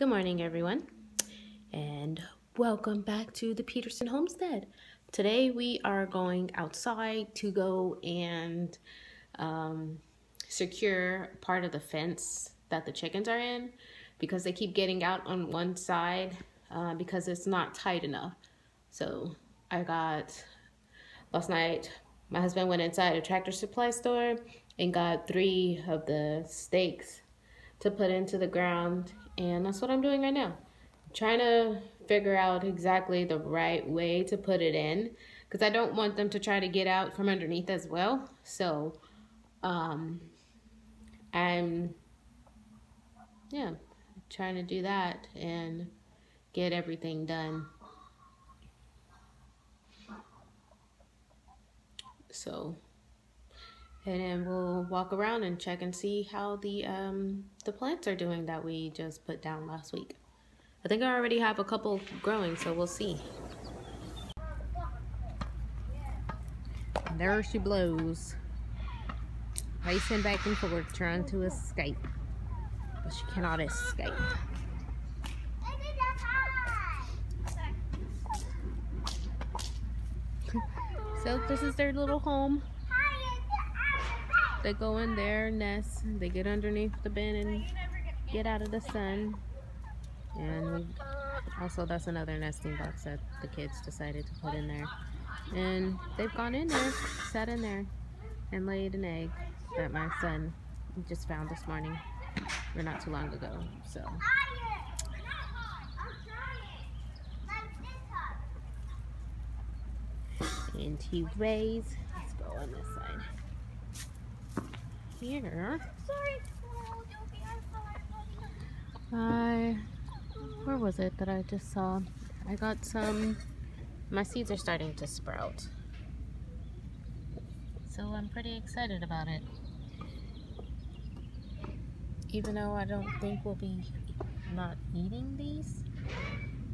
Good morning, everyone, and welcome back to the Petersen Homestead. Today we are going outside to go and um, secure part of the fence that the chickens are in because they keep getting out on one side uh, because it's not tight enough. So I got, last night, my husband went inside a tractor supply store and got three of the stakes to put into the ground and that's what I'm doing right now. I'm trying to figure out exactly the right way to put it in because I don't want them to try to get out from underneath as well. So um, I'm, yeah, trying to do that and get everything done. So and then we'll walk around and check and see how the um, the plants are doing that we just put down last week. I think I already have a couple growing, so we'll see. there she blows. Racing back and forth, trying to escape. But she cannot escape. so this is their little home. They go in their nest, they get underneath the bin and get out of the sun. And also that's another nesting box that the kids decided to put in there. And they've gone in there, sat in there, and laid an egg that my son just found this morning, or not too long ago. So. And he rays. Let's go on this side here. I, where was it that I just saw? I got some, my seeds are starting to sprout. So I'm pretty excited about it. Even though I don't think we'll be not eating these.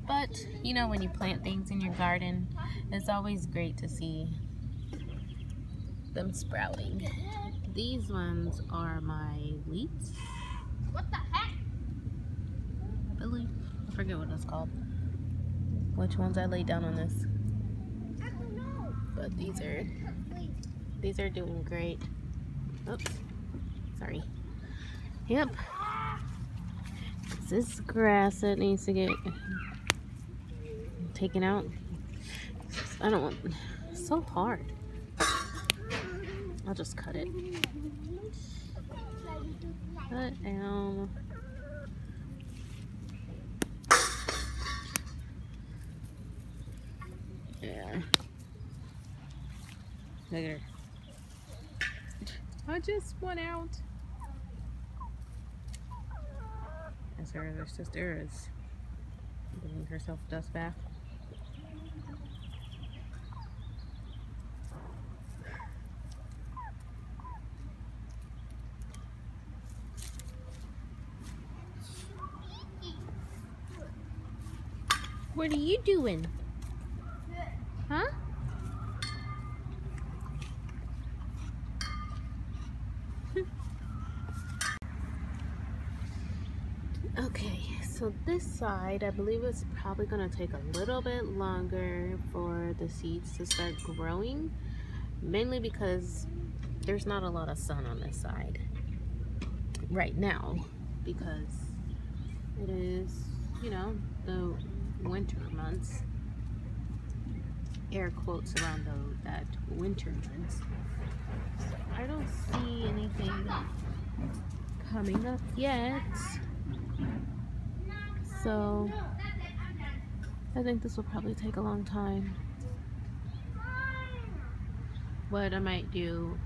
But, you know, when you plant things in your garden, it's always great to see them sprouting. These ones are my wheats. What the heck? Billy, I forget what it's called. Which ones I laid down on this. I don't know. But these are these are doing great. Oops. Sorry. Yep. This is grass that needs to get taken out. I don't want it's so hard. I'll just cut it. Cut down. Um, yeah. Look at her. I just went out. As her other sister is giving herself a dust bath. What are you doing? Huh? okay, so this side, I believe it's probably going to take a little bit longer for the seeds to start growing. Mainly because there's not a lot of sun on this side right now because it is, you know, the winter months. Air quotes around the, that winter months. I don't see anything coming up yet. So I think this will probably take a long time. What I might do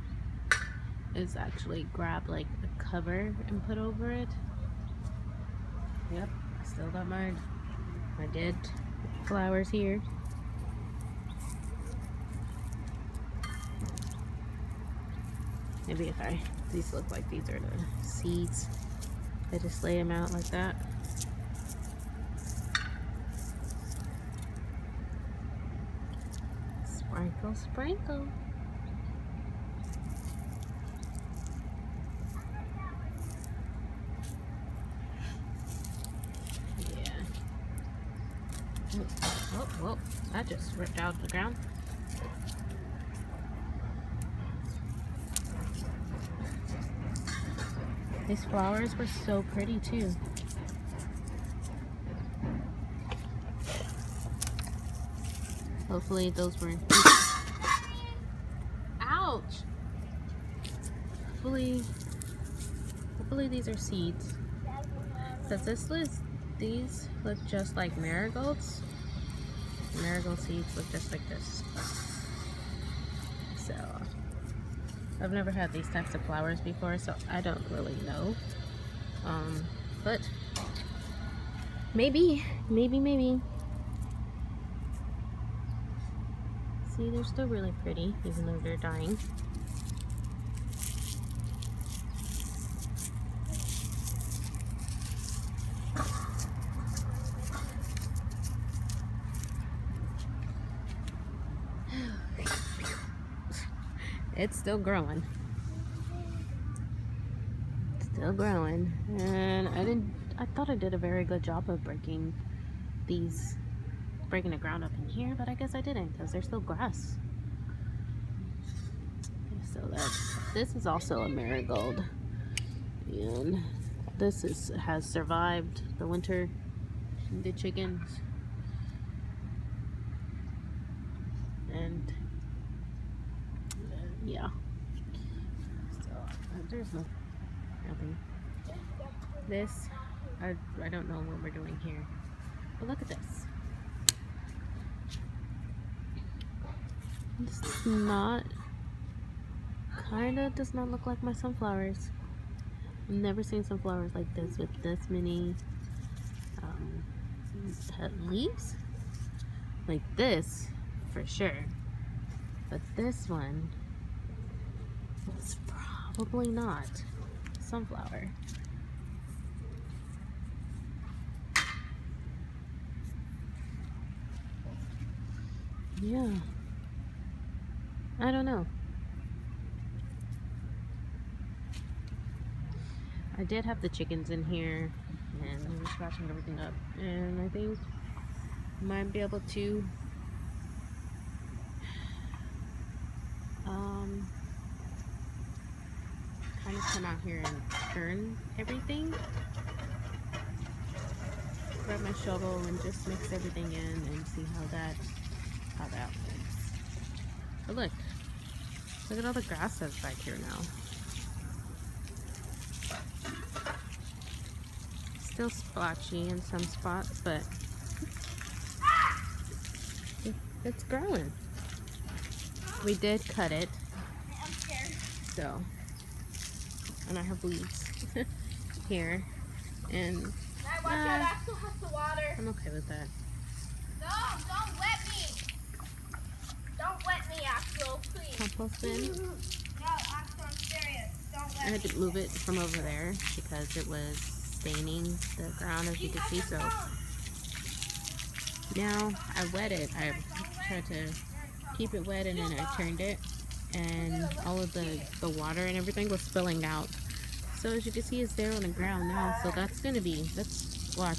is actually grab like a cover and put over it. Yep still got mine my dead flowers here. Maybe if I, these look like these are the seeds. I just lay them out like that. Sprinkle, sprinkle. Ripped out of the ground. These flowers were so pretty too. Hopefully those were... Ouch! Hopefully... Hopefully these are seeds. Does this list, these look just like marigolds? Marigold seeds look just like this. So, I've never had these types of flowers before, so I don't really know. Um, but maybe, maybe, maybe. See, they're still really pretty, even though they're dying. It's still growing. Still growing. And I didn't I thought I did a very good job of breaking these breaking the ground up in here, but I guess I didn't because there's still grass. So that's this is also a marigold. And this is has survived the winter the chickens and yeah. So uh, there's no nothing. This I I don't know what we're doing here. But look at this. This is not kinda does not look like my sunflowers. I've never seen sunflowers like this with this many um, leaves. Like this, for sure. But this one it's probably not sunflower. Yeah. I don't know. I did have the chickens in here and I was scratching everything up and I think I might be able to um kind of come out here and turn everything. Grab my shovel and just mix everything in and see how that how that looks. But look, look at all the grass that's back here now. Still splotchy in some spots, but it's growing. We did cut it, so and I have weeds here. And uh, I'm okay with that. No, don't wet me. Don't wet me, Axel, please. Compost bin. No, Axel, I'm serious. Don't wet I had to move it from over there because it was staining the ground as you can see. So now I wet it. I tried to keep it wet and then I turned it and all of the, the water and everything was spilling out. So as you can see, it's there on the ground now. So that's going to be, let's watch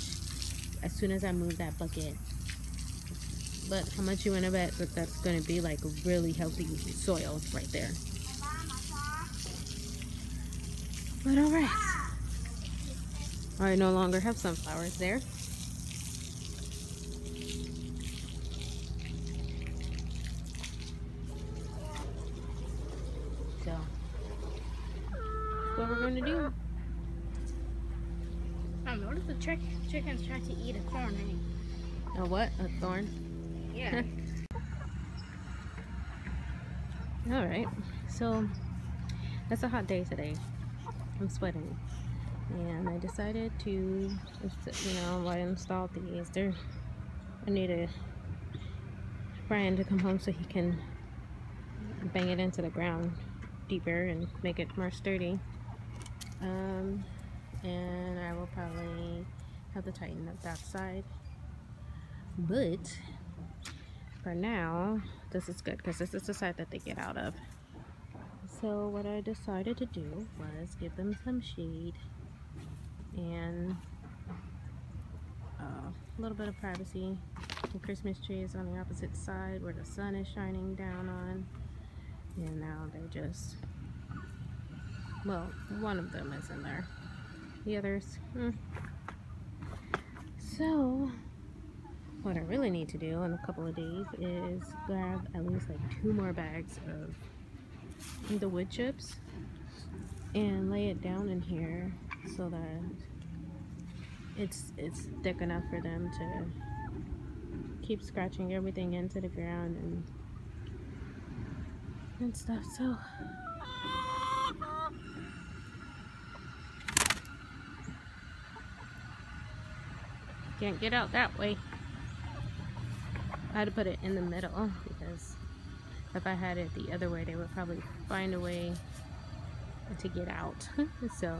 as soon as I move that bucket. But how much you want to bet that that's going to be like really healthy soil right there. But alright. I no longer have sunflowers there. So, that's what we're going to do. Um, what if the chick chickens try to eat a corn? A what? A thorn? Yeah. Alright, so that's a hot day today. I'm sweating. And I decided to, you know, I installed these. They're, I need a Brian to come home so he can bang it into the ground deeper and make it more sturdy. Um, and I will probably have to tighten up that side. But for now, this is good because this is the side that they get out of. So what I decided to do was give them some shade and uh, a little bit of privacy The Christmas tree is on the opposite side where the sun is shining down on. And now they just, well, one of them is in there. The others, hmm. So, what I really need to do in a couple of days is grab at least like two more bags of the wood chips and lay it down in here so that it's it's thick enough for them to keep scratching everything into the ground and and stuff. So can't get out that way. I had to put it in the middle because if I had it the other way they would probably find a way to get out. So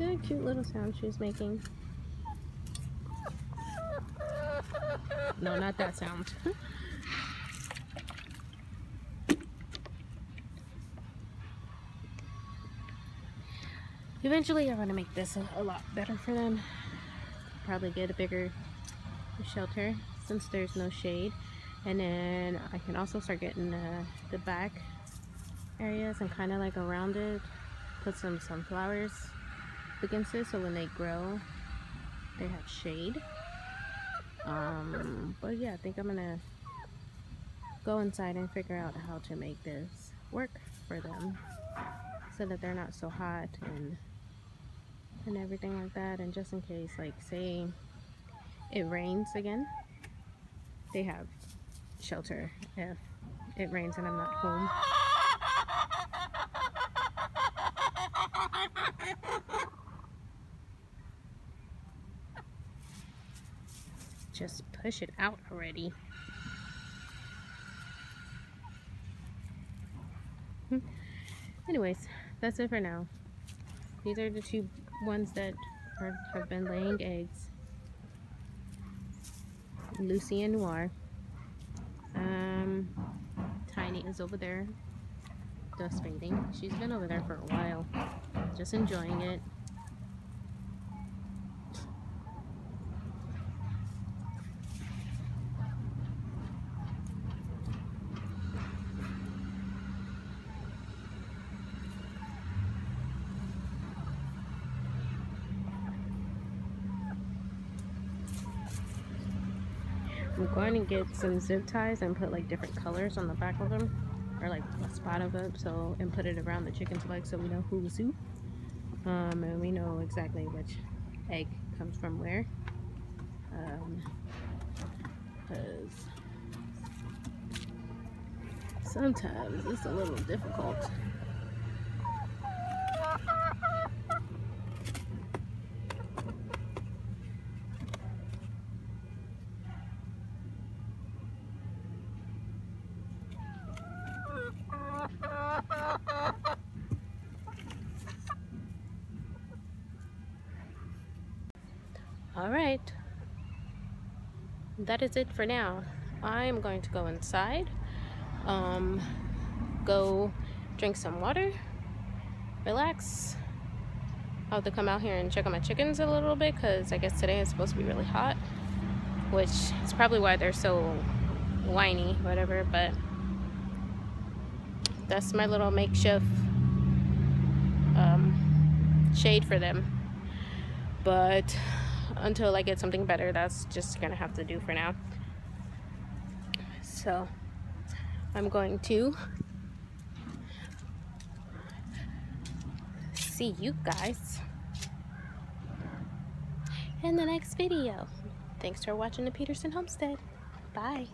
See cute little sound she's making? No, not that sound. Eventually I'm going to make this a, a, lot better for them. Probably get a bigger shelter since there's no shade. And then I can also start getting the, the back areas and kind of like around it. Put some sunflowers against it so when they grow they have shade. Um, but yeah, I think I'm gonna go inside and figure out how to make this work for them so that they're not so hot and and everything like that and just in case like say it rains again they have shelter if it rains and I'm not home just push it out already hmm. anyways that's it for now these are the two ones that are, have been laying eggs. Lucy and Noir. Um, Tiny is over there dust bathing. She's been over there for a while, just enjoying it. I'm going to get some zip ties and put like different colors on the back of them or like a spot of them so and put it around the chicken's leg so we know who's who um, and we know exactly which egg comes from where. Um, because sometimes it's a little difficult all right that is it for now. I'm going to go inside um, go drink some water relax. I'll have to come out here and check on my chickens a little bit because I guess today is supposed to be really hot which is probably why they're so whiny whatever but that's my little makeshift um, shade for them. But until I get something better that's just gonna have to do for now. So I'm going to see you guys in the next video. Thanks for watching the Petersen Homestead. Bye